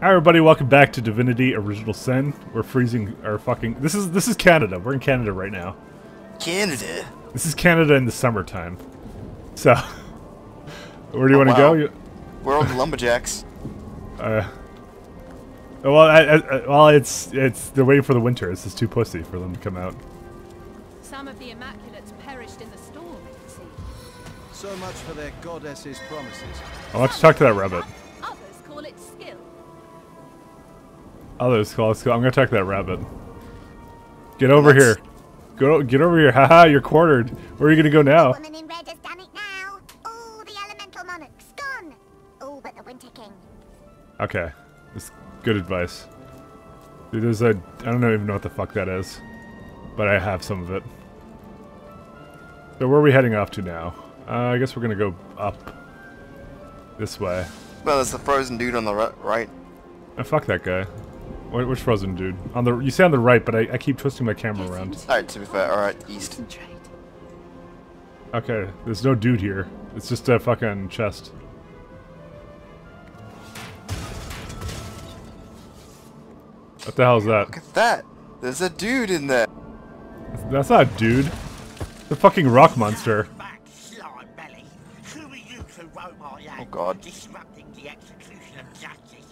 Hi everybody, welcome back to Divinity Original Sin. We're freezing our fucking this is this is Canada. We're in Canada right now. Canada. This is Canada in the summertime. So where do you Oh, want to wow. go? We're all the lumberjacks. uh well, I, I, I- well, it's it's they're waiting for the winter. It's just too pussy for them to come out. Some of the Immaculates perished in the storm, it seems. So much for their goddess's promises. I want to talk to that rabbit. Others call us. I'm gonna talk to that rabbit. Get over Let's- here. Go get over here. Haha, you're cornered. Where are you gonna go now? Woman in red has done it now. All the elemental monarchs gone. All but the Winter King. Okay, that's good advice. Dude, there's a I don't even know what the fuck that is, but I have some of it. So where are we heading off to now? Uh, I guess we're gonna go up this way. Well, there's the frozen dude on the right. Oh, fuck that guy. Wh- Which frozen dude? On the you say on the right, but I, I keep twisting my camera around. Alright, to be fair, alright, east. Concentrate. Okay, there's no dude here. It's just a fucking chest. What the hell is that? Look at that! There's a dude in there! That's not a dude. The fucking rock monster. Back, slime belly. Who are you to roam our land, Oh, God. disrupting the execution of justice?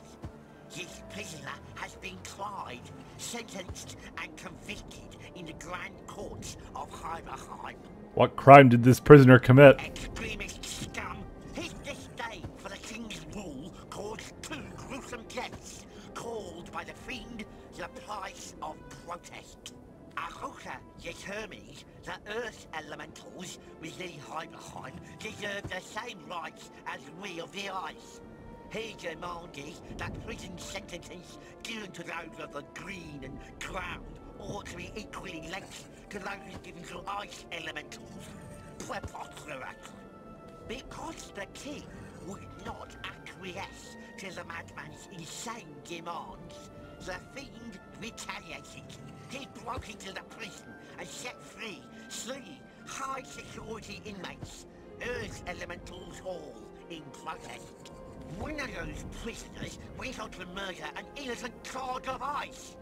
This prisoner has been tried, sentenced, and convicted in the Grand Courts of Hiberheim. What crime did this prisoner commit? Extremist scum, his disdain for the king's rule caused two gruesome deaths, called by the fiend the price of protest. Ahota determined that Earth elementals within Hiberheim deserve the same rights as we of the ice. He demanded that prison sentences given to those of the green and ground ought to be equally length to those given to ice elementals. Preposterous. Because the king would not acquiesce to the madman's insane demands, the fiend retaliated. He broke into the prison and set free three high-security inmates, Earth Elementals all, in protest. One of those prisoners went on to murder an innocent clod of ice.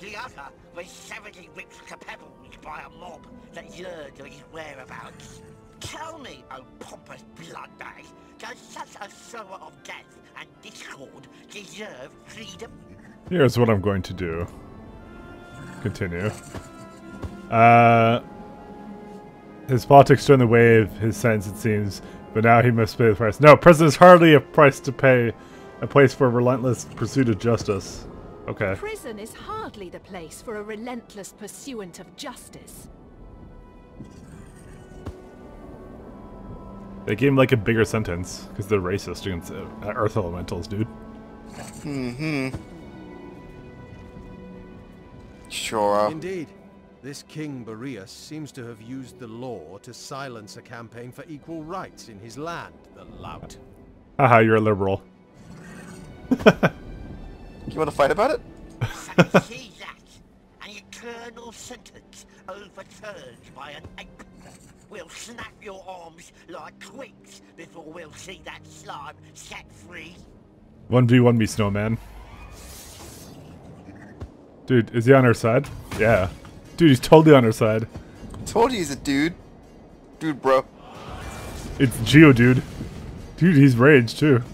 The other was savagely ripped to pebbles by a mob that learned of his whereabouts. Tell me, oh pompous bloodbag, does such a sower of death and discord deserve freedom? Here's what I'm going to do. Continue. Uh, his politics turned the way of his sentence, it seems, but now he must pay the price. No, prison is hardly a price to pay, a place for a relentless pursuit of justice. Okay. Prison is hardly the place for a relentless pursuant of justice. They gave him like a bigger sentence because they're racist against uh, Earth Elementals, dude. Mm-hmm. Sure. Indeed, this King Boreas seems to have used the law to silence a campaign for equal rights in his land, the lout. Haha, you're a liberal. You want to fight about it? See that! An eternal sentence overturned by an ape. We'll snap your arms like twigs before we'll see that slime set free. 1v1 me, snowman. Dude, is he on our side? Yeah. Dude, he's totally on our side. Told you he's a dude. Dude, bro. It's Geo, dude. Dude, he's rage too.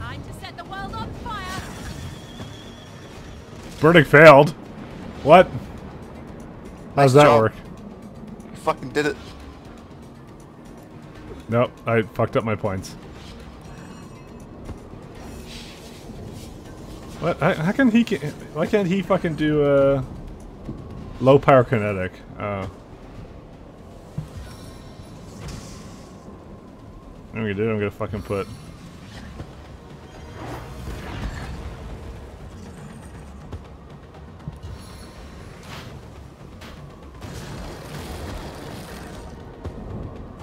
Time to set the world on fire! Burning failed. What? How's Nice that job. work? You fucking did it. Nope, I fucked up my points. What? How, can he? Why can't he fucking do uh, low power kinetic? Oh. I'm gonna do. I'm gonna fucking put.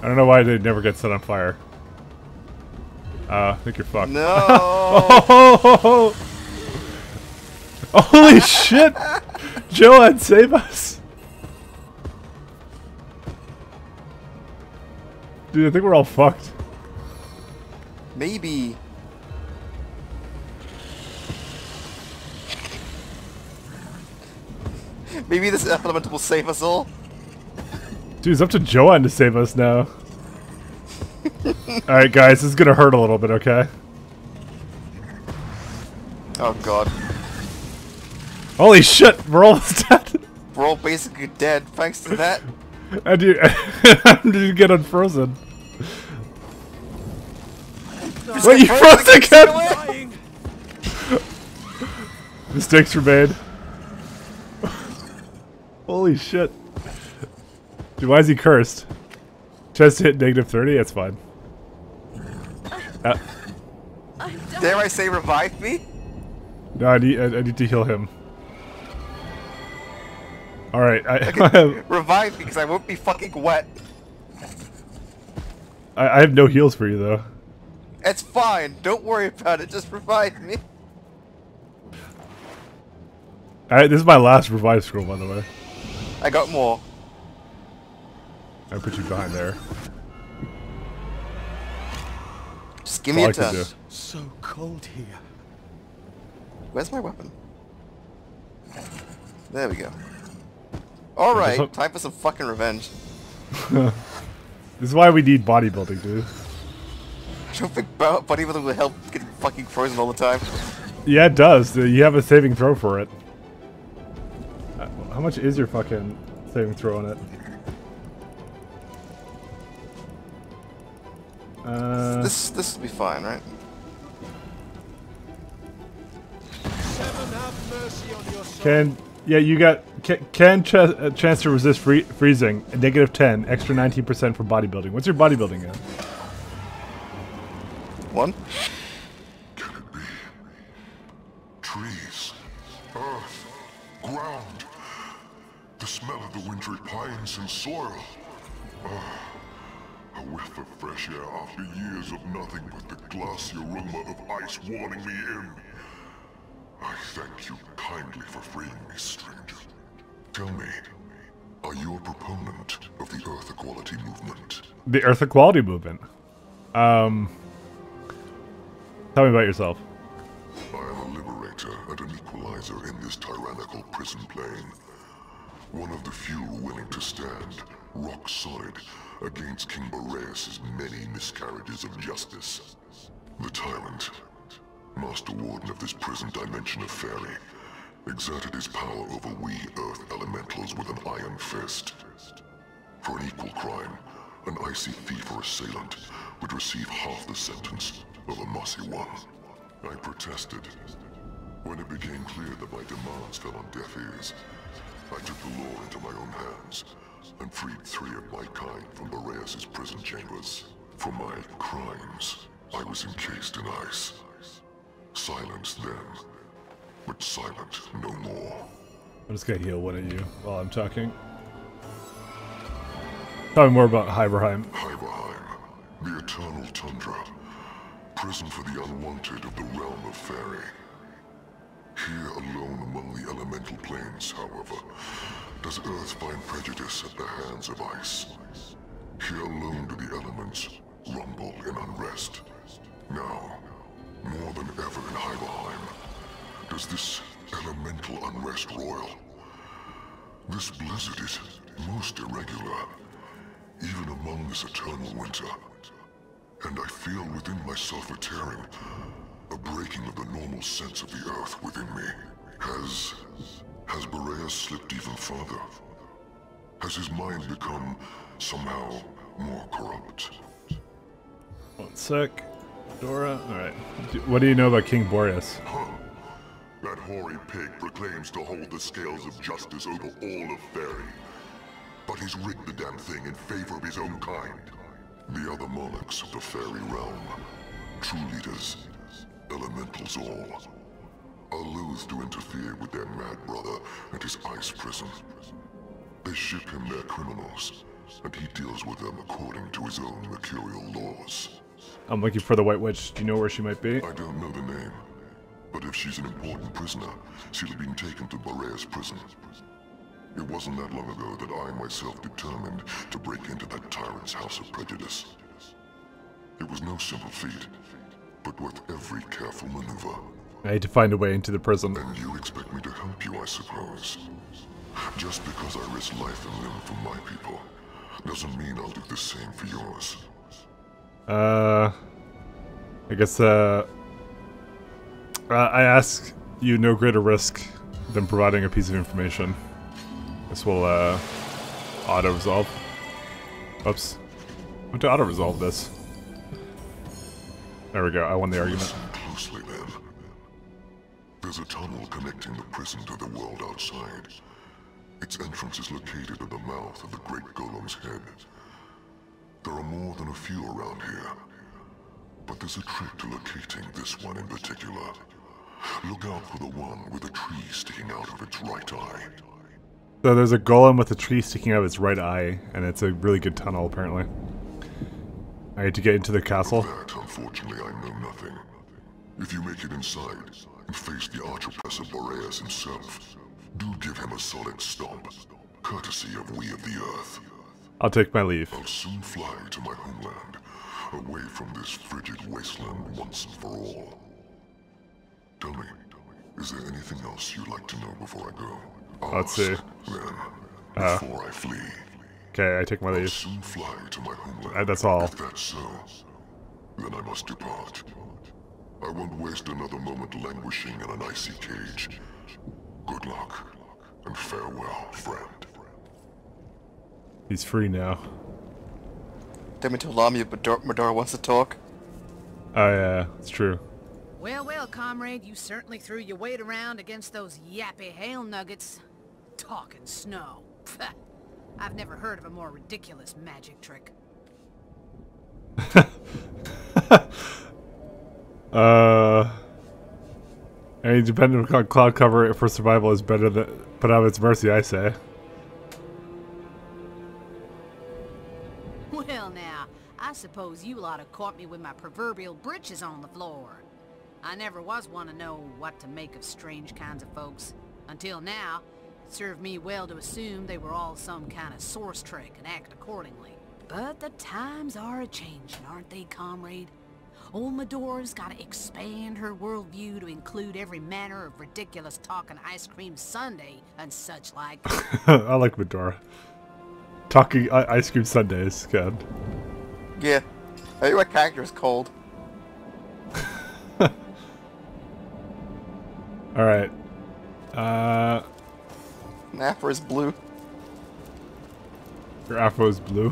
I don't know why they never get set on fire. Uh, I think you're fucked. No. Oh, Holy shit! Joanne, save us! Dude, I think we're all fucked. Maybe. Maybe this elemental will save us all. Dude, it's up to Joanne to save us now. Alright, guys, this is gonna hurt a little bit, okay? Oh god. Holy shit, we're almost dead! We're all basically dead thanks to that. How do you, did you get unfrozen? Wait, you froze again! Mistakes were made. Holy shit. Dude, why is he cursed? Chest hit negative 30? That's fine. Uh, Dare I say revive me? no, I need, I, I need to heal him. Alright, I, I, have, Revive me because I won't be fucking wet. I, I have no heals for you, though. It's fine. Don't worry about it. Just revive me. Alright, this is my last revive scroll, by the way. I got more. I put you behind there. Give me a all touch. So cold here. Where's my weapon? There we go. Alright, some- time for some fucking revenge. This is why we need bodybuilding, dude. I don't think bodybuilding will help get fucking frozen all the time. Yeah, it does. You have a saving throw for it. Uh, How much is your fucking saving throw on it? Uh, This this will be fine, right? Heaven have mercy on your soul. can yeah you got can, can ch- uh, chance to resist free- freezing negative ten extra nineteen percent for bodybuilding. What's your bodybuilding at? One. Can it be? Trees, earth, ground, the smell of the wintry pines and soil. Ah, whiff of fresh air after years of nothing but the glassy aroma of ice warning me in. I thank you kindly for freeing me, stranger. Tell me, are you a proponent of the Earth Equality Movement? The Earth Equality Movement. Um, tell me about yourself. I am a liberator and an equalizer in this tyrannical prison plane. One of the few willing to stand, rock solid, against King Boreas' many miscarriages of justice. The tyrant, master warden of this prison dimension of Fairy, exerted his power over we Earth elementals with an iron fist. For an equal crime, an icy thief or assailant would receive half the sentence of a mossy one. I protested. When it became clear that my demands fell on deaf ears, I took the law into my own hands and freed three of my kind from Boreas' prison chambers. For my crimes, I was encased in ice. Silenced then, but silent no more. I'm just gonna heal one of you while I'm talking. Tell me more about Hiberheim. Hiberheim, the eternal tundra, prison for the unwanted of the realm of Fairy. Here alone among the elemental planes, however, does Earth find prejudice at the hands of ice. Here alone do the elements rumble in unrest. Now, more than ever in Hiberheim, does this elemental unrest roil. This blizzard is most irregular, even among this eternal winter. And I feel within myself a tearing, a breaking of the normal sense of the earth within me. Has... has Boreas slipped even further? Has his mind become somehow more corrupt? One sec. Dora. Alright. What do you know about King Boreas? Huh. That hoary pig proclaims to hold the scales of justice over all of Fairy. But he's rigged the damn thing in favor of his own kind. The other monarchs of the Fairy realm, true leaders, elementals all, are loath to interfere with their mad brother and his ice prison. They ship him their criminals, and he deals with them according to his own mercurial laws. I'm looking for the White Witch. Do you know where she might be? I don't know the name, But if she's an important prisoner, she'll have been taken to Boreas prison. It wasn't that long ago that I myself determined to break into that tyrant's house of prejudice. It was no simple feat, but with every careful maneuver. I need to find a way into the prison. And you expect me to help you, I suppose. Just because I risk life and limb for my people, doesn't mean I'll do the same for yours. Uh, I guess, uh, uh, I ask you no greater risk than providing a piece of information. This will, uh, auto-resolve. Oops. I want to auto-resolve this. There we go, I won the argument. There's a tunnel connecting the prison to the world outside. Its entrance is located at the mouth of the Great Golem's head. There are more than a few around here. But there's a trick to locating this one in particular. Look out for the one with a tree sticking out of its right eye. So there's a golem with a tree sticking out of its right eye, and it's a really good tunnel, apparently. I need to get into the castle. That, unfortunately, I know nothing. If you make it inside and face the Archoppressor Boreas himself, do give him a solid stomp, courtesy of We of the Earth. I'll take my leave. I'll soon fly to my homeland, away from this frigid wasteland once and for all. Tell me, is there anything else you'd like to know before I go? Let's Ask, see. Then, Uh. before I flee, Okay, I take my I'll leave. soon fly to my homeland. Uh, that's all. If that's so, then I must depart. I won't waste another moment languishing in an icy cage. Good luck, and farewell, friend. He's free now. Didn't mean to alarm you, but Dor- Madora wants to talk. Oh yeah, it's true. Well, well, comrade, you certainly threw your weight around against those yappy hail nuggets. Talking snow. Pfft. I've never heard of a more ridiculous magic trick. Uh, any dependent on cloud cover for survival is better than put out of its mercy, I say. Well, now, I suppose you lot have caught me with my proverbial britches on the floor. I never was one to know what to make of strange kinds of folks. Until now, it served me well to assume they were all some kind of source trick and act accordingly. But the times are a-changing, aren't they, comrade? Old Madora's gotta expand her worldview to include every manner of ridiculous talking ice cream sundae and such like. I like Madora. Talking i- ice cream sundaes, good. Yeah. I think my character is cold. All right. Uh, Napper is blue. your afro is blue.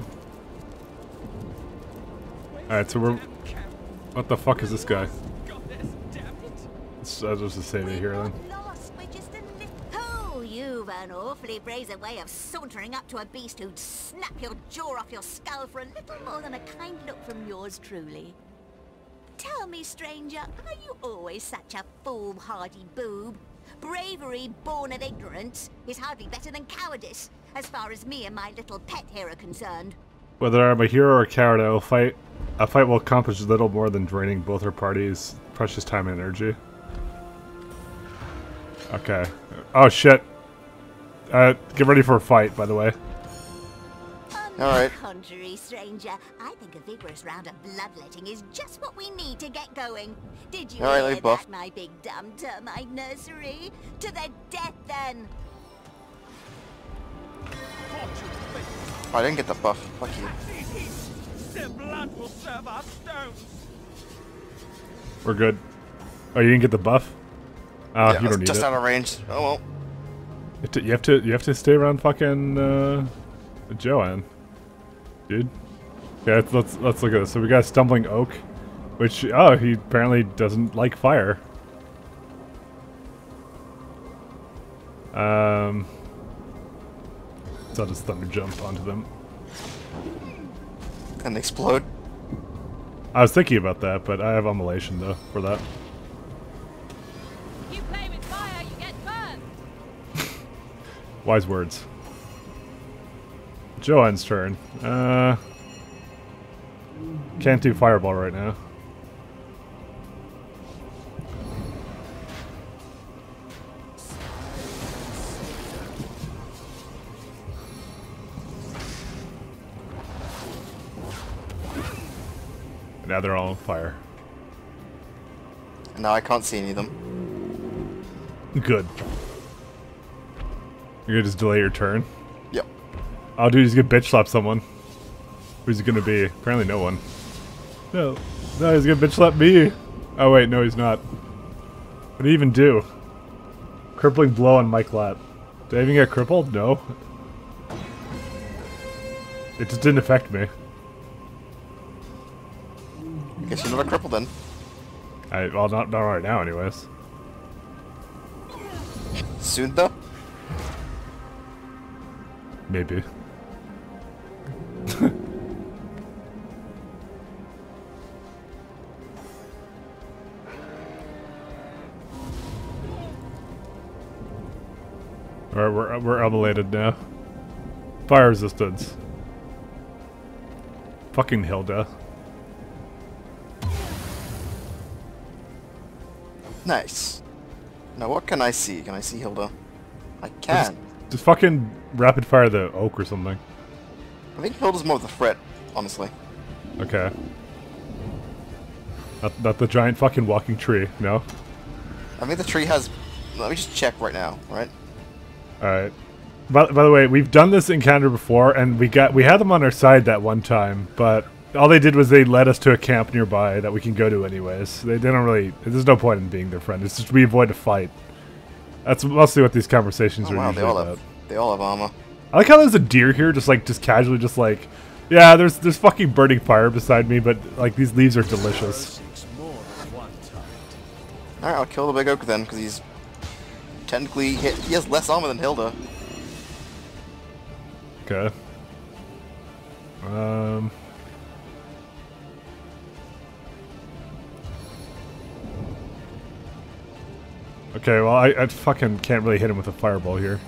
All right, so we're. What the fuck is this guy? Let's uh, just save it here then. Lost, we're just a little... Oh, you've an awfully brazen way of sauntering up to a beast who'd snap your jaw off your skull for a little more than a kind look from yours truly. Tell me, stranger, are you always such a foolhardy boob? Bravery born of ignorance is hardly better than cowardice, as far as me and my little pet here are concerned. Whether I'm a hero or a coward, I will fight. A fight will accomplish little more than draining both our parties' precious time and energy. Okay. Oh shit. Uh, get ready for a fight, by the way. All right. the contrary, stranger, I think a vigorous round of bloodletting is just what we need to get going. Did you All right, hear buff. that, my big dumb termite nursery? To the death, then! Oh, I didn't get the buff. Fuck you. Their blood will serve our stones. We're good. Oh, you didn't get the buff? Oh, yeah, you don't need just it. out of range. Oh well. You have to, you have to. You have to stay around fucking uh, Joanne, dude. Yeah, let's, let's let's look at this. So we got stumbling oak, which oh he apparently doesn't like fire. Um, so I'll just thunder jump onto them. And explode. I was thinking about that, but I have immolation though for that. You play with fire, you get burned! Wise words. Joanne's turn. Uh, can't do fireball right now. Now they're all on fire. Now I can't see any of them. Good. You're gonna just delay your turn? Yep. Oh, dude, he's gonna bitch slap someone. Who's it gonna be? Apparently no one. No. No, he's gonna bitch slap me. Oh, wait, no, he's not. What did he even do? Crippling blow on Mikelat. Did I even get crippled? No. It just didn't affect me. Guess you're not a cripple then. I, well, not, not right now, anyways. Soon though? Maybe. Alright, we're, we're emulated now. Fire resistance. Fucking Hilda. Nice. Now what can I see? Can I see Hilda? I can. Just fucking rapid fire the oak or something. I think Hilda's more of the threat, honestly. Okay. Not, not the giant fucking walking tree, no? I think the tree has... Let me just check right now, right? Alright. By, by the way, we've done this encounter before, and we got we had them on our side that one time, but all they did was they led us to a camp nearby that we can go to anyways. They, they don't really... There's no point in being their friend. It's just we avoid a fight. That's mostly what these conversations Oh are wow, they all about. have... They all have armor. I like how there's a deer here, just like, just casually, just like... Yeah, there's there's fucking burning fire beside me, but like these leaves are delicious. Takes more than one time. Alright, I'll kill the big oak then, because he's... Technically, hit, he has less armor than Hilda. Okay. Um. Okay, well, I, I fucking can't really hit him with a fireball here.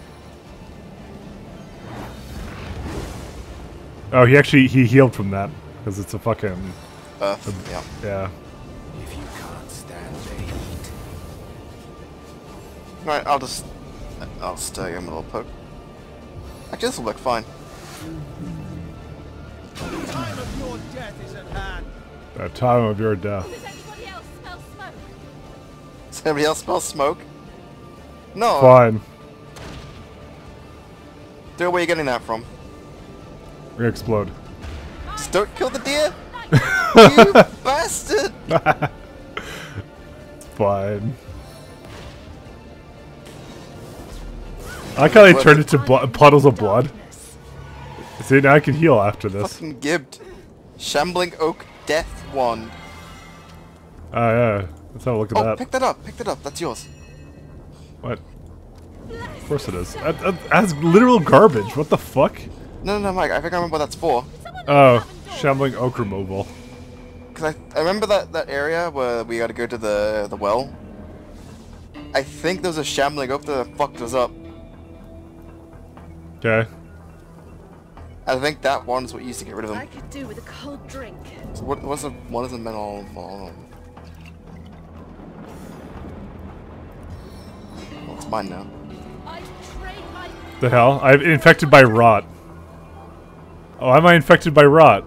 Oh, he actually, he healed from that. Because it's a fucking, Earth, yeah. yeah. If you can't stand the heat. Alright, I'll just... I'll stay uh, give him a little poke. Actually, this will work fine. The time of your death is at hand. The time of your death. Anybody else smell smoke? Does anybody else smell smoke? No. Fine. Dude, where are you getting that from? We're gonna explode. Just don't kill the deer! you bastard! Fine. I like how they What turned a- into puddles of blood. See, now I can heal after this. Fucking gibbed. Shambling Oak Death Wand. Oh, yeah. Let's have a look at Oh, that. pick that up, pick that up, that's yours. What? Of course it is. That, that, that's literal garbage. What the fuck? No, no, no, Mike, I think I remember what that's for. Oh, shambling oak removal. Because I, I remember that, that area where we gotta go to the, the well. I think there was a shambling oak that fucked us up. Okay. I think that one's what used to get rid of them. I could do with a cold drink. So what, what's the, what is the metal? It's mine now. I trade my The hell? I'm infected by rot. Oh, am I infected by rot?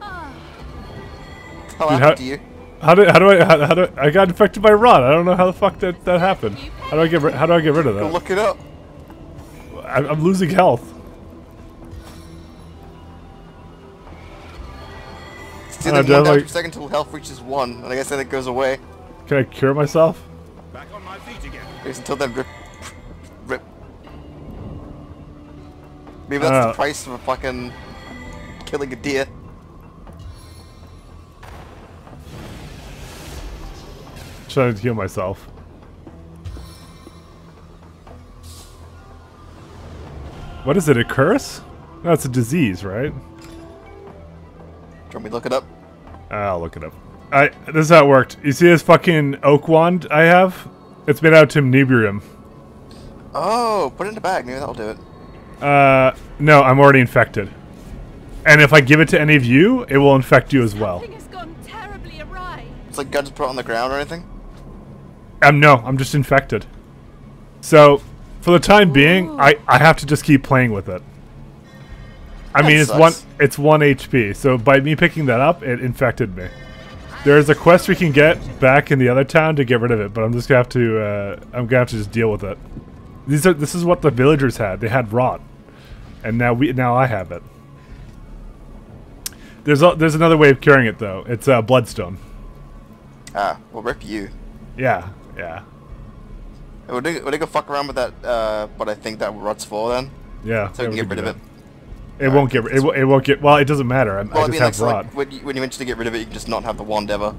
How Dude, how- to you? How do how do I how, how do I I got infected by rot? I don't know how the fuck that that happened. How do I get ri- how do I get rid of Go that? look it up. I'm, I'm losing health. It's Uh, either I one down like- per second until health reaches one, and I guess then it goes away. Can I cure myself? Back on my feet again. Guess until then, rip, rip. Maybe that's Uh. the price of a fucking killing a deer. Trying to heal myself. What is it? A curse? No, it's a disease, right? Do you me look it up? I'll look it up. I this is how it worked. You see this fucking oak wand I have? It's made out of Tenebrium. Oh, put it in the bag. Maybe that'll do it. Uh, no, I'm already infected. And if I give it to any of you, it will infect you as well. Something has gone terribly awry. It's like guns put on the ground or anything. Um, no, I'm just infected. So, for the time being, I, I have to just keep playing with it. I That mean, it's sucks. one it's one HP. So by me picking that up, it infected me. There's a quest we can get back in the other town to get rid of it, but I'm just gonna have to. Uh, I'm gonna have to just deal with it. These are. This is what the villagers had. They had rot, and now we. Now I have it. There's a, there's another way of curing it though. It's uh, bloodstone. Ah, well, rip you. Yeah, yeah, Would they, would they go fuck around with that, uh, what I think that rot's for then? yeah. So we can get rid of it. It won't get. It, it won't get. Well, it doesn't matter. I'm, Well, I I just mean, have like, so, rot. like when, you, when you eventually get rid of it, you can just not have the wand ever.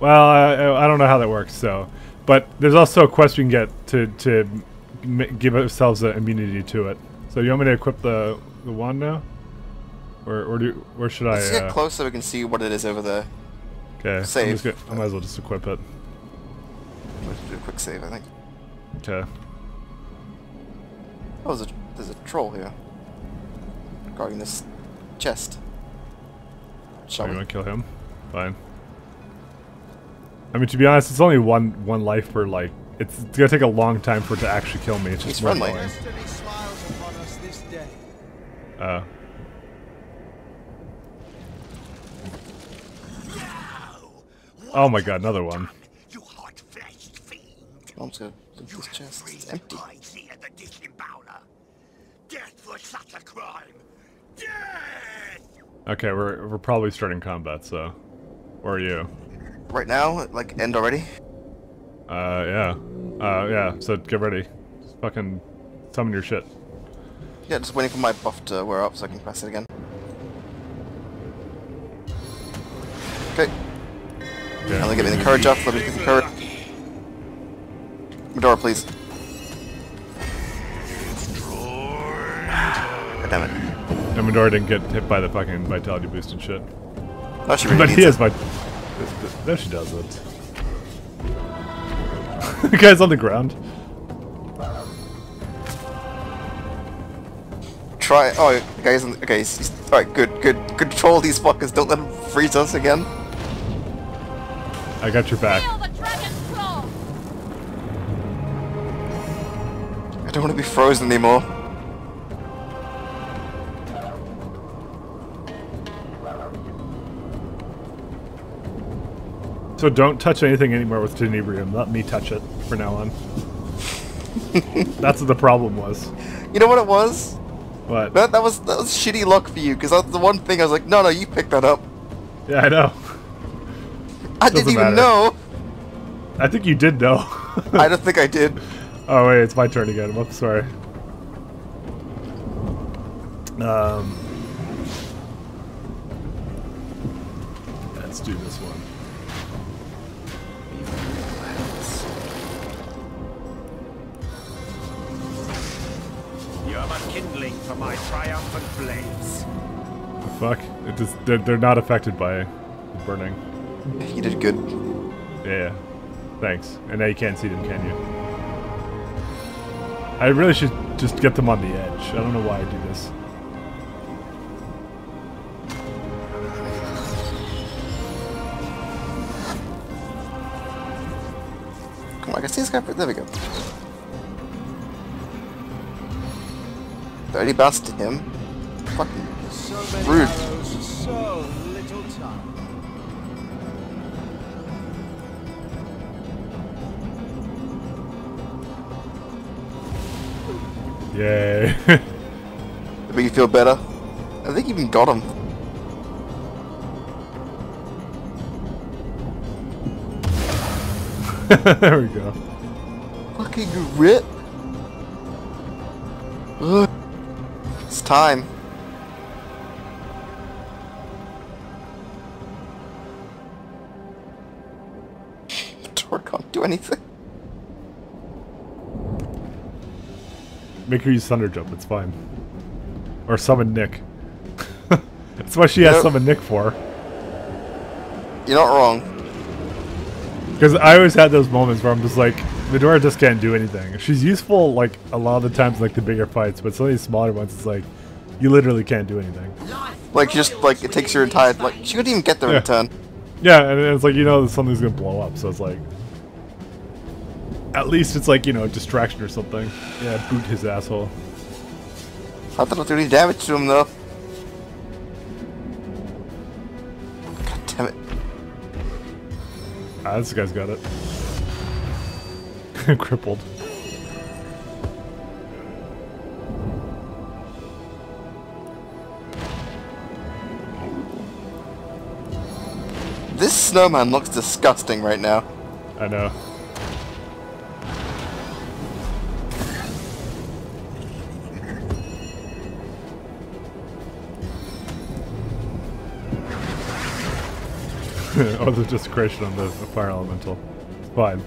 Well, I, I don't know how that works. So, but there's also a quest we can get to to m- give ourselves an immunity to it. So you want me to equip the the wand now, or or do where should Let's I? get Uh, close so we can see what it is over there. okay, save. gonna, I might as well just equip it. Let's do a quick save, I think. Okay. Oh, there's a, there's a troll here. Guarding this chest. Shall you we? want to kill him? Fine. I mean, to be honest, it's only one one life per like. It's, it's gonna take a long time for it to actually kill me. It's just He's more friendly. annoying. Destiny smiles upon us this day. Uh, oh my god, another one. You hot-fleshed fiend. Oh, I'm just gonna this chest. It's empty. Hides here the disembowler. Death for such a crime. Okay, we're we're probably starting combat. So, where are you? Right now, like, end already? Uh, yeah. Uh, yeah. So get ready. Just fucking summon your shit. Yeah, just waiting for my buff to wear up so I can press it again. Okay. Yeah. Now let me get the courage up. Let me get the courage. Madora, please. God damn it. And Midori didn't get hit by the fucking vitality boost and shit. No, she really But needs he it. has vit. No, she doesn't. the guy's on the ground. Try. Oh, the guy's in. Okay, he's, he's, alright, good, good. Control these fuckers. Don't let them freeze us again. I got your back. Feel the dragon's claw! I don't want to be frozen anymore. So don't touch anything anymore with Tenebrium. Let me touch it for now on. That's what the problem was. You know what it was? What? That, that was that was shitty luck for you, because that's the one thing I was like, no, no, you picked that up. Yeah, I know. I Doesn't didn't even matter. know. I think you did know. I don't think I did. oh wait, it's my turn again. I'm sorry. Um, kindling for my triumphant blaze. The fuck? It just they're, they're not affected by the burning. You did good. Yeah, yeah. Thanks. And now you can't see them, can you? I really should just get them on the edge. I don't know why I do this. Come on, I can see this guy. There we go. Bounced to him. Fucking So Rude. so little time. Yay. Make you feel better? I think you even got him. there we go. Fucking rip. Time. Can't do anything. Make her use Thunder Jump, it's fine. Or summon Nick. That's what she has Nope. summon Nick for. You're not wrong. Because I always had those moments where I'm just like, Madora just can't do anything. She's useful like a lot of the times like the bigger fights, but some of these smaller ones, it's like you literally can't do anything. Like, just, like, it takes your entire, like, she couldn't even get there Yeah. in turn. Yeah, and it's like you know that something's gonna blow up, so it's like at least it's like you know a distraction or something. Yeah, boot his asshole. I that it'll do any damage to him, though. God damn it. Ah, this guy's got it. Crippled. This snowman looks disgusting right now. I know. oh, the desecration on the, the fire elemental. It's fine.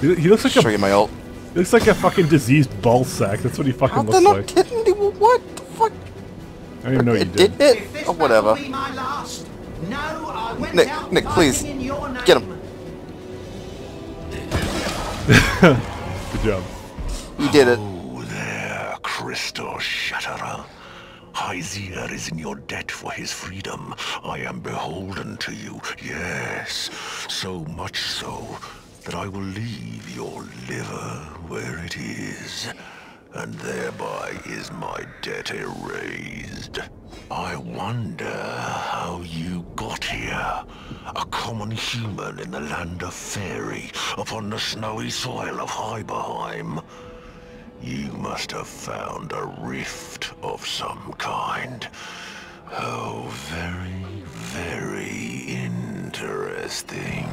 He, he looks like Show a you my ult. he looks like a fucking diseased ball sack. That's what he fucking How looks they not like. kidding? What the fuck? I don't even know what you It did. did If it? this Or whatever. Nick, Nick, please. fighting in your Get him. Good job. You did it. Oh, there, Crystal Shatterer. Hyzier is in your debt for his freedom. I am beholden to you, yes. So much so that I will leave your liver where it is, and thereby is my debt erased. I wonder how you got here. A common human in the land of Fairy, upon the snowy soil of Hiberheim. You must have found a rift of some kind. Oh, very, very interesting.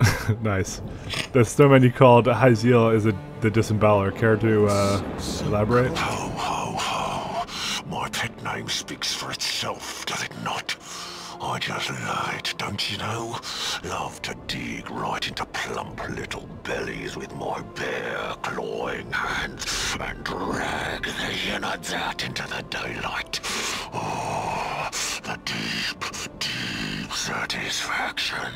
nice. The snowman you called Hyziel is a, the disemboweler. Care to uh, elaborate? Ho, ho, ho. My pet name speaks for itself, does it not? I just lied, don't you know? Love to dig right into plump little bellies with my bare clawing hands and drag the innards out into the daylight. Oh, the deep, deep satisfaction.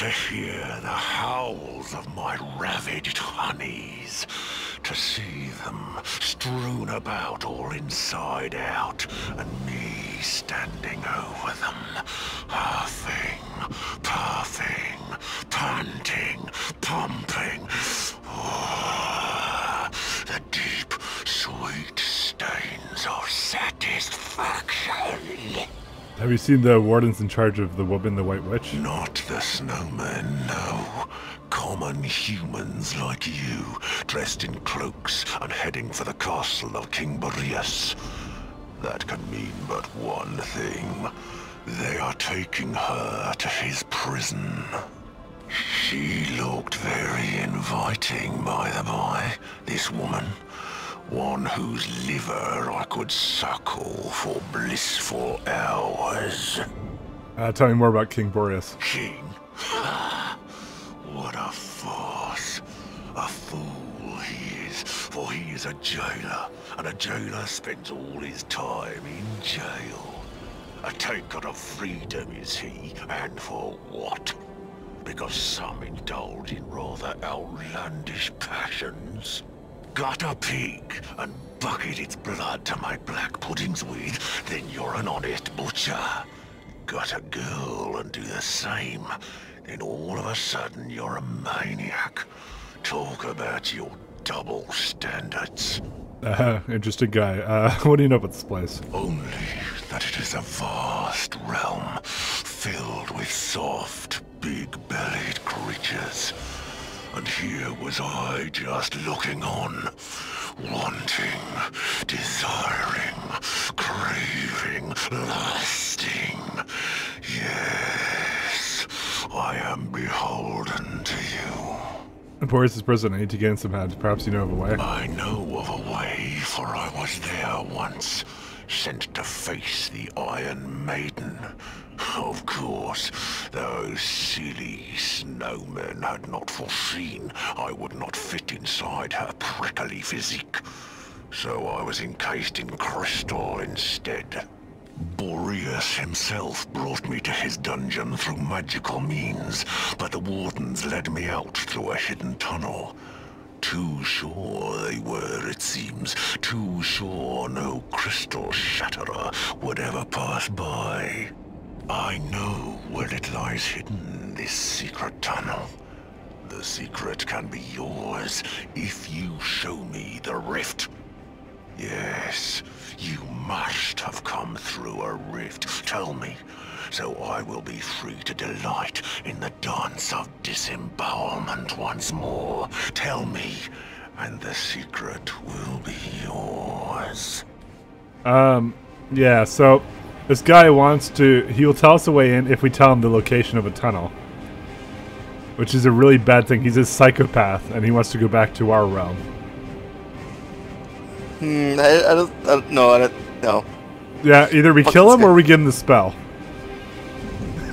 To hear the howls of my ravaged honeys. To see them strewn about all inside out, and me standing over them, huffing, puffing, panting, pumping. Oh, the deep, sweet stains of satisfaction. Have you seen the wardens in charge of the woman, the White Witch? Not the snowmen, no. Common humans like you, dressed in cloaks and heading for the castle of King Boreas. That can mean but one thing. They are taking her to his prison. She looked very inviting, by the by, this woman. One whose liver I could suckle for blissful hours. Uh, tell me more about King Boreas. King? what a farce. A fool he is, for he is a jailer, and a jailer spends all his time in jail. A taker of freedom is he, and for what? Because some indulge in rather outlandish passions. Got a pig and bucket its blood to my black puddings with, then you're an honest butcher. Got a girl and do the same, then all of a sudden you're a maniac. Talk about your double standards. Uh, interesting guy. Uh, what do you know about this place? Only that it is a vast realm filled with soft, big-bellied creatures. And here was I just looking on, wanting, desiring, craving, lusting. Yes, I am beholden to you. Boreas' prison. I need to get in some hands. Perhaps you know of a way. I know of a way, for I was there once, sent to face the Iron Maiden. Of course, those silly snowmen had not foreseen I would not fit inside her prickly physique. So I was encased in crystal instead. Boreas himself brought me to his dungeon through magical means, but the wardens led me out through a hidden tunnel. Too sure they were, it seems. Too sure no crystal shatterer would ever pass by. I know where it lies hidden, this secret tunnel. The secret can be yours if you show me the rift. Yes, you must have come through a rift. Tell me, so I will be free to delight in the dance of disembowelment once more. Tell me, and the secret will be yours. Um, yeah, so this guy wants to. He will tell us the way in if we tell him the location of a tunnel. Which is a really bad thing. He's a psychopath and he wants to go back to our realm. Hmm, I, I don't, I don't, no, I don't, no. Yeah, either we Fuck kill him guy. or we give him the spell.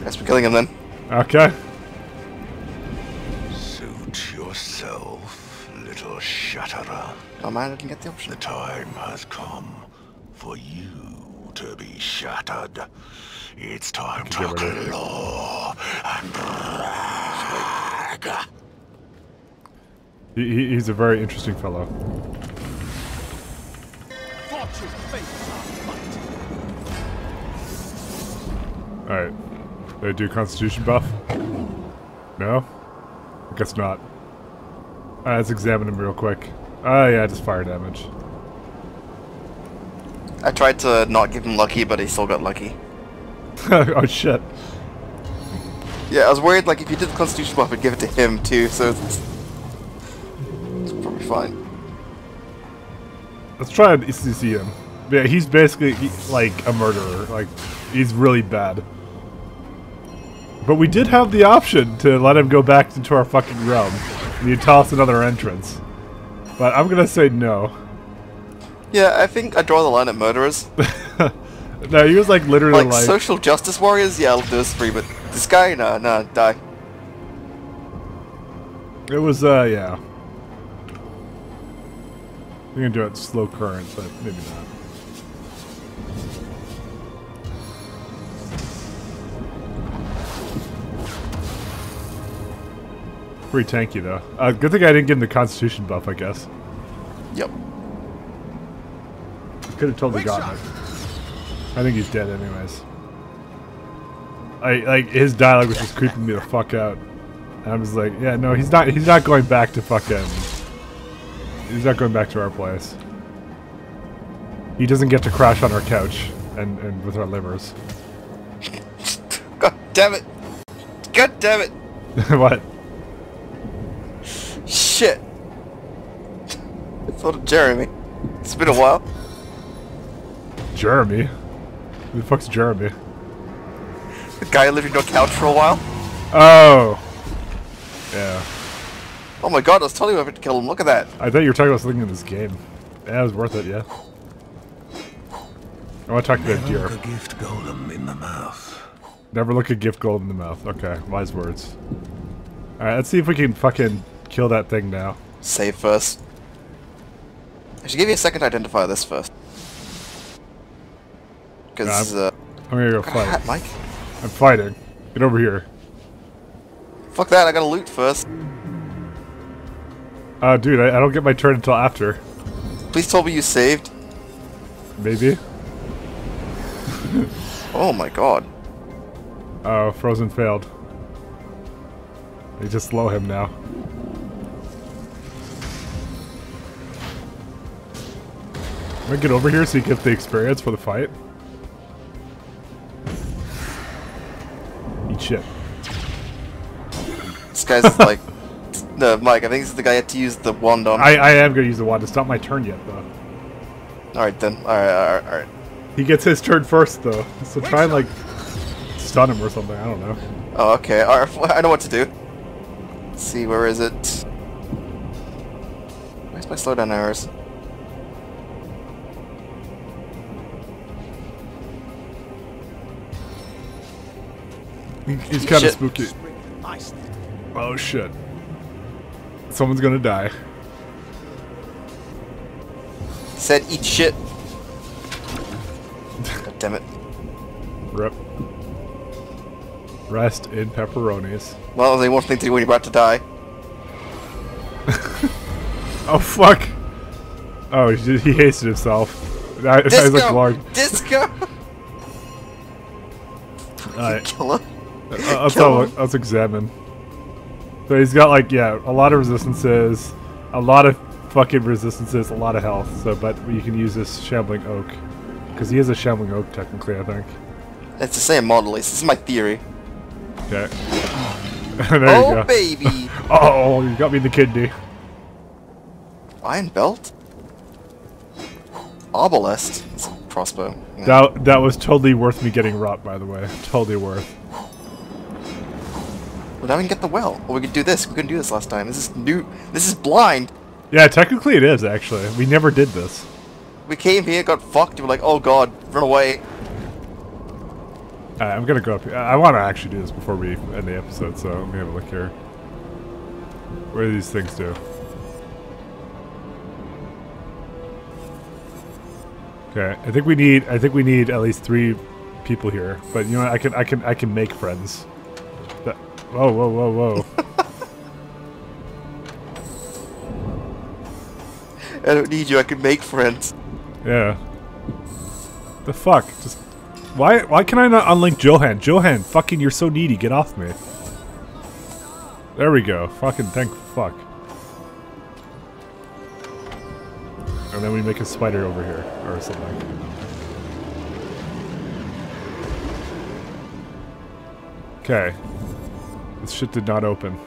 Guess we're killing him then. Okay. Suit yourself, little shatterer. Oh man, I didn't get the option. The time has come for you to be shattered. It's time to get rid claw and drag. He, he- he's a very interesting fellow. Fortune favors our fight. Alright. Did I do constitution buff? No? I guess not. Uh, let's examine him real quick. Oh yeah, just fire damage. I tried to not give him lucky, but he still got lucky. oh shit. Yeah, I was worried like if you did the constitution buff, I'd give it to him too, so it's, it's probably fine. Let's try and see see him. Yeah, he's basically he- like a murderer. Like, he's really bad. But we did have the option to let him go back into our fucking realm. And you toss another entrance. But I'm gonna say no. Yeah, I think I draw the line at murderers. no, he was like literally Like, like, social justice warriors, yeah, I'll do this free, but this guy, nah, nah, die. it was uh yeah. We're gonna do it slow current, but maybe not. Pretty tanky though. Uh, good thing I didn't give him the constitution buff, I guess. Yep. Could have totally gotten it. I think he's dead anyways. I like his dialogue was just creeping me the fuck out. And I was like, yeah, no, he's not he's not going back to fucking He's not going back to our place. He doesn't get to crash on our couch and, and with our livers. God damn it! God damn it! what? I thought of Jeremy. It's been a while. Jeremy? Who the fuck's Jeremy? The guy who lived in your couch for a while. Oh. Yeah. Oh my god, I was telling you I had to kill him. Look at that. I thought you were talking about something in this game. Yeah, it was worth it, yeah. I want to talk to that deer. Look a gift golem in the mouth. Never look a gift gold in the mouth. Okay, wise words. Alright, let's see if we can fucking kill that thing now. Save first. I should give you a second to identify this first. Because, Yeah, uh, I'm gonna go a hat, fight. Mike. I'm fighting. Get over here. Fuck that, I gotta loot first. Uh, dude, I, I don't get my turn until after. Please tell me you saved. Maybe? Oh my god. Oh, Frozen failed. They just slow him now. Can I get over here so you get the experience for the fight? Eat shit. This guy's like... No, Mike, I think this is the guy I had to use the wand on. I, I am gonna use the wand. It's not my turn yet, though. Alright then. Alright, alright, alright. He gets his turn first, though. So try and, like, stun him or something. I don't know. Oh, okay. Alright, I know what to do. Let's see, where is it? Where's my slowdown arrows? He's kind of spooky. Oh, shit. Someone's gonna die. Said eat shit. God damn it. Rip. Rest in pepperonis. Well, they only one thing to do when you're about to die. Oh fuck! Oh, he, he hasted himself. That, that was like Disco! large. Disco! Alright, Kill him. uh, let's, Kill have him. let's examine. So he's got like yeah, a lot of resistances, a lot of fucking resistances, a lot of health. So, but you can use this shambling oak because he is a shambling oak technically, I think. It's the same model. This is my theory. Okay. there oh you go. baby! Oh, you got me in the kidney. Iron belt. Obelisk. It's a crossbow. Yeah. That that was totally worth me getting rot, by the way. Totally worth. Well, now we can get the well. Or we could do this. We couldn't do this last time. This is new. This is blind. Yeah, technically it is actually. We never did this. We came here, got fucked. We're like, oh god, run away. Alright, I'm gonna go up here. I want to actually do this before we end the episode, so let me have a look here. What do these things do? Okay, I think we need. I think we need at least three people here. But you know, what? I can. I can. I can make friends. Whoa, whoa, whoa, whoa! I don't need you. I can make friends. yeah. The fuck? Just why? Why can I not unlink Jahan? Jahan, fucking, you're so needy. Get off me. There we go. Fucking thank fuck. And then we make a spider over here, or something. Okay. This shit did not open.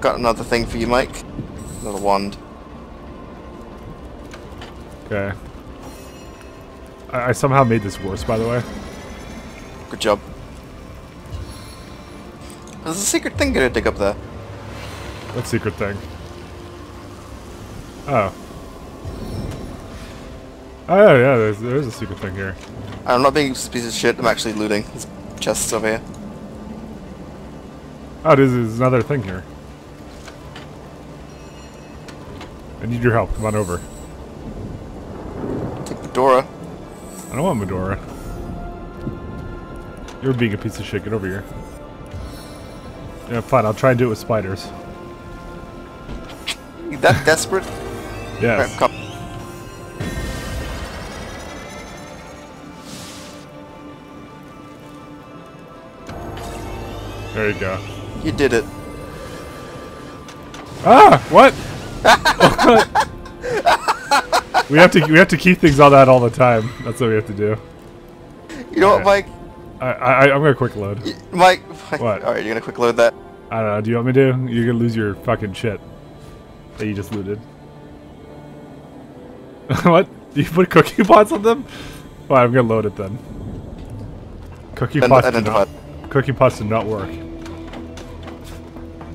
Got another thing for you, Mike. Another wand. Okay. I, I somehow made this worse, by the way. Good job. There's a secret thing gonna dig up there. What secret thing? Oh. Oh yeah. There's there's a secret thing here. I'm not being a piece of shit. I'm actually looting. There's chests over here. Oh, there's, there's another thing here. I need your help. Come on over. Take Fedora. I don't want Madora. You're being a piece of shit. Get over here. Yeah, fine. I'll try and do it with spiders. You that desperate? Yes. Cup. There you go. You did it. Ah! What? we have to we have to keep things on that all the time. That's what we have to do. You know what, Alright. Mike? I, I I'm gonna quick load. Mike. Mike. What? All right, you're gonna quick load that. I don't know. Do you want me to? You're gonna lose your fucking shit that you just looted. what? Do you put cookie pots on them? Well, I'm gonna load it then. Cookie pots do not. Cooking pots do not work.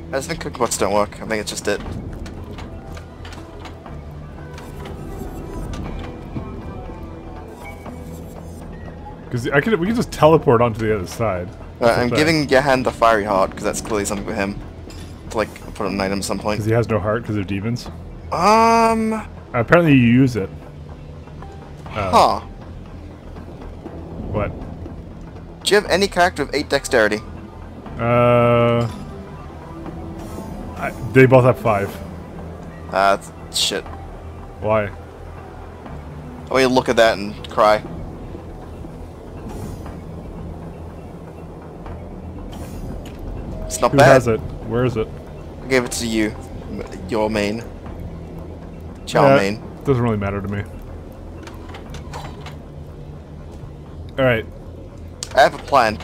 I just think cooking pots don't work. I think it's just it. Because I could we can just teleport onto the other side. Alright, I'm giving Jahan the fiery heart because that's clearly something for him. To like put on an item at some point. Because he has no heart because they're demons. Um. Apparently you use it. Huh. What? Do you have any character with eight dexterity? Uh. I, they both have five. Ah, that's shit. Why? Want you look at that and cry. It's not Who bad. has it? Where is it? I gave it to you. Your main. Chow Yeah, main. Doesn't really matter to me. Alright, I have a plan.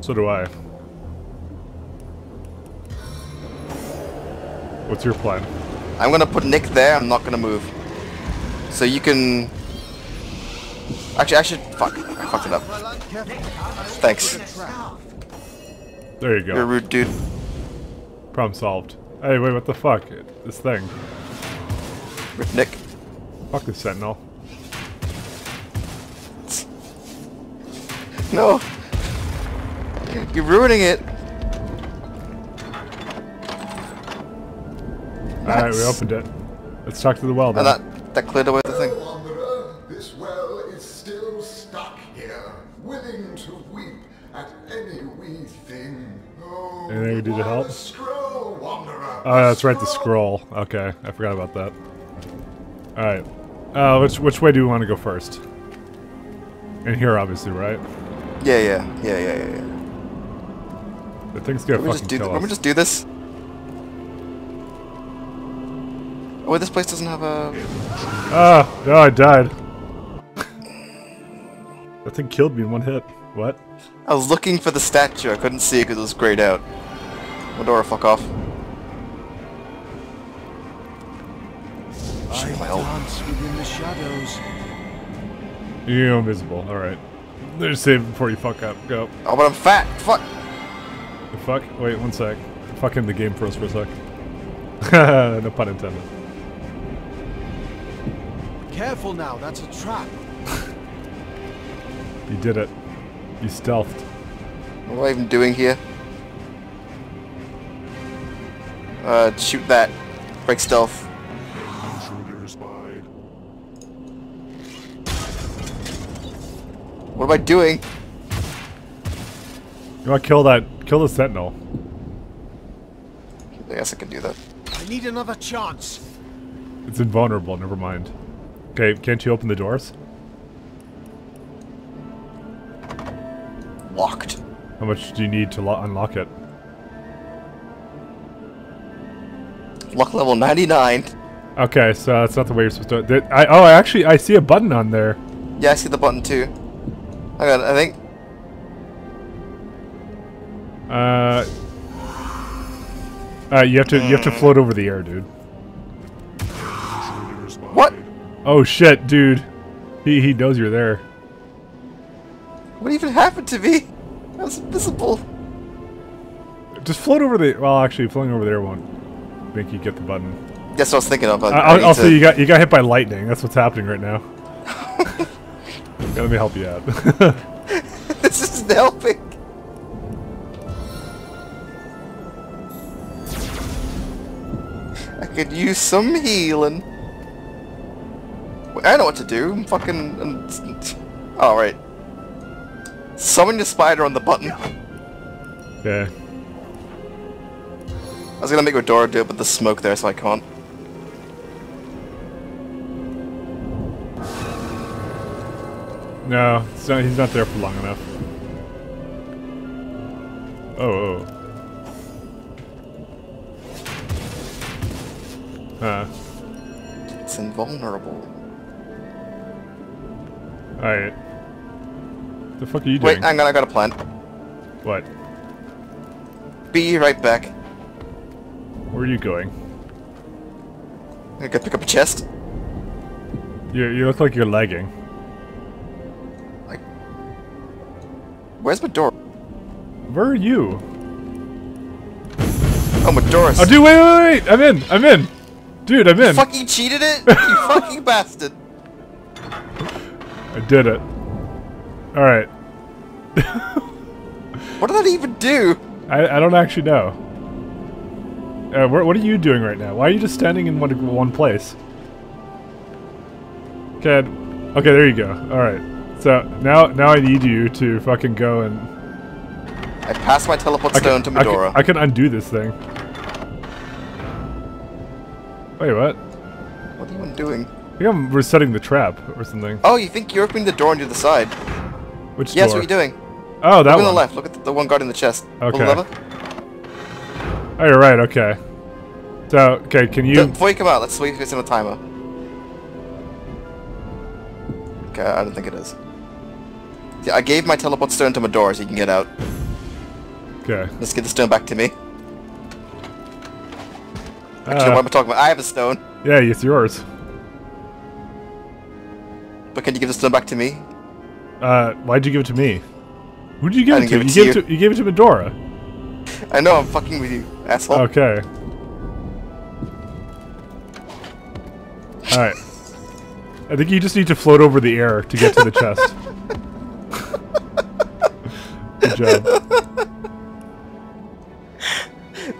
so do I. What's your plan? I'm gonna put Nick there, I'm not gonna move. So you can... Actually, I should... Fuck. I fucked it up. Thanks. There you go. You're a rude dude. Problem solved. Hey, wait, what the fuck? This thing. Rip Nick. Fuck this sentinel. No! You're ruining it! Alright, we opened it. Let's talk to the well then. And that, that cleared away the thing. Wanderer, this well is still stuck here, willing to weep at any wee thing. Oh, Anything we do to help? the scroll, Wanderer. Oh, that's right, the scroll. Okay, I forgot about that. Alright. Uh, which, which way do we want to go first? In here, obviously, right? Yeah, yeah, yeah, yeah, yeah, yeah. The thing's gonna Let me fucking just do. kill Let me us. just do this. Oh, this place doesn't have a... Ah, no, I died. that thing killed me in one hit. What? I was looking for the statue. I couldn't see it because it was grayed out. Madora, fuck off. I my ult. dance within the shadows. You're invisible. Alright. Just save it before you fuck up. Go. Oh, but I'm fat. Fuck. The fuck? Wait, one sec. Fucking the game froze for a sec. no pun intended. Careful now, that's a trap. You did it. You stealthed. What am I even doing here? Uh, shoot that. Break stealth. What am I doing? You want to kill that? Kill the sentinel. I guess I can do that. I need another chance. It's invulnerable. Never mind. Okay, can't you open the doors? Locked. How much do you need to lo unlock it? Lock level 99. Okay, so that's not the way you're supposed to. I oh, actually, I see a button on there. Yeah, I see the button too. Hang on, I think... Uh, uh, you have to you have to float over the air, dude. Oh shit, dude. He he knows you're there. What even happened to me? I was invisible. Just float over the. Well, actually, floating over there won't make you get the button. That's what I was thinking of. I, Uh, I al- need also, to- you got you got hit by lightning. That's what's happening right now. Yeah, Let me help you out. this isn't helping. I could use some healing. I know what to do. I'm fucking. All right. Summon the spider on the button. Yeah. I was gonna make Madora do it, but the smoke there, so I can't. No, not, he's not there for long enough. Oh. oh. Uh, It's invulnerable. Alright. The fuck are you doing? Wait, hang on, I got a plan. what? Be right back. Where are you going? I gotta pick up a chest. You, you look like you're lagging. Like, where's Madora? Where are you? Oh, Madora's. Oh, dude, wait, wait, wait! I'm in! I'm in! Dude, I'm You in! fucking cheated it? You fucking bastard. I did it. Alright. What did that even do? I, I don't actually know. Uh, where, what are you doing right now? Why are you just standing in one, one place? Okay, okay, there you go. Alright. So, now now I need you to fucking go and... I passed my teleport I stone can, to I can- I can undo this thing. Wait, what? What are you doing? I think I'm resetting the trap or something. Oh, you think you're opening the door on the other side? Which Yes, door? what are you doing? Oh, that Look one. on the left. Look at the, the one guarding the chest. Pull the Okay. lever. Oh, you're right, okay. So, okay, can you... Before you come out, let's see if it's in a timer. Okay, I don't think it is. Yeah, I gave my teleport stone to Madora so you can get out. Okay. Let's get the stone back to me. Actually, Uh, what am I talking about? I have a stone. yeah, it's yours. But can you give the stone back to me? Uh, why'd you give it to me? Who did you give it to? you give it gave to it to you gave it to Madora. I know, I'm fucking with you, asshole. Okay. Alright. I think you just need to float over the air to get to the chest. Good job.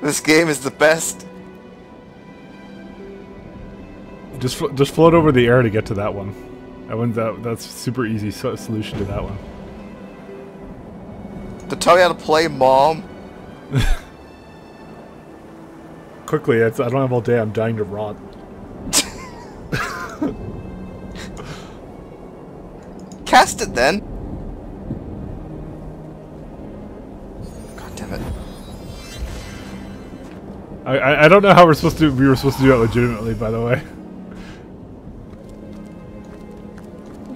This game is the best. Just flo- just float over the air to get to that one. That one that that's super easy so- solution to that one. To tell you how to play, mom. Quickly, it's, I don't have all day. I'm dying to rot. Cast it then. God damn it. I, I I don't know how we're supposed to we were supposed to do it legitimately. By the way,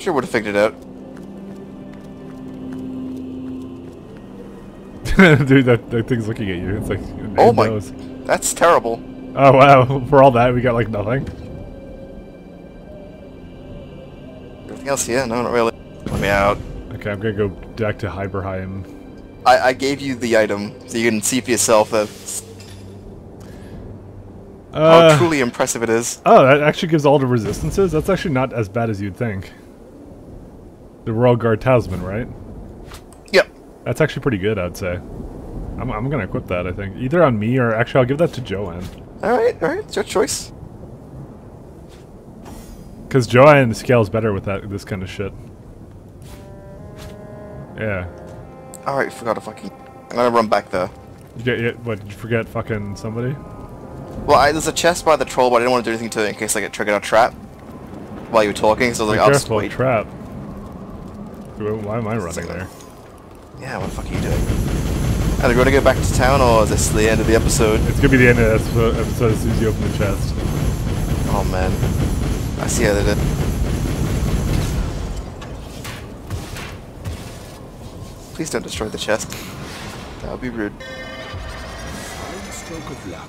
sure would have figured it out. dude, that, that thing's looking at you. It's like Oh my- knows. That's terrible. Oh wow! For all that, we got like nothing. Anything else here? No, not really. Let me out. Okay, I'm gonna go back to Hiberheim. I, I gave you the item, so you can see for yourself that Uh, how truly impressive it is. Oh, that actually gives all the resistances? That's actually not as bad as you'd think. The Royal Guard Talisman, right? Yep. That's actually pretty good, I'd say. I'm, I'm gonna equip that, I think. Either on me or... Actually, I'll give that to Jahan. Alright, alright, it's your choice. Because Jahan scales better with that this kind of shit. Yeah. Alright, forgot to fucking... I'm gonna run back there. You get, you- what, did you forget fucking somebody? Well, I, there's a chest by the troll, but I didn't want to do anything to it in case I get triggered or trap while you were talking, so I was Be like, I'll just careful, wait. trap. Why am I running there? Yeah, what the fuck are you doing? Are we going to go back to town, or is this the end of the episode? It's gonna be the end of the episode- episode as soon as you open the chest. Oh man. I see how they did. Please don't destroy the chest. That would be rude. Fine stroke of luck.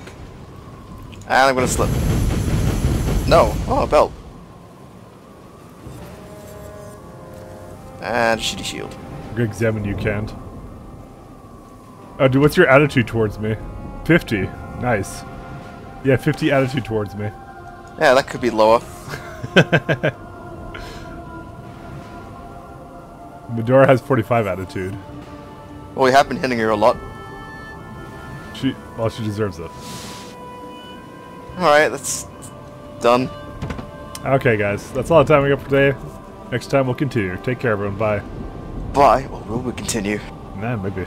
And I'm gonna slip. No. Oh, a belt. Ah, and a shitty shield. I'm gonna examine you, Kent. Oh, dude, what's your attitude towards me? 50. Nice. Yeah, 50 attitude towards me. Yeah, that could be lower. Madora has 45 attitude. Well, we have been hitting her a lot. She, well, she deserves it. Alright, that's done. Okay, guys, that's all the time we got for today. Next time we'll continue. Take care, everyone. Bye. Bye. Or will we continue? Nah, maybe.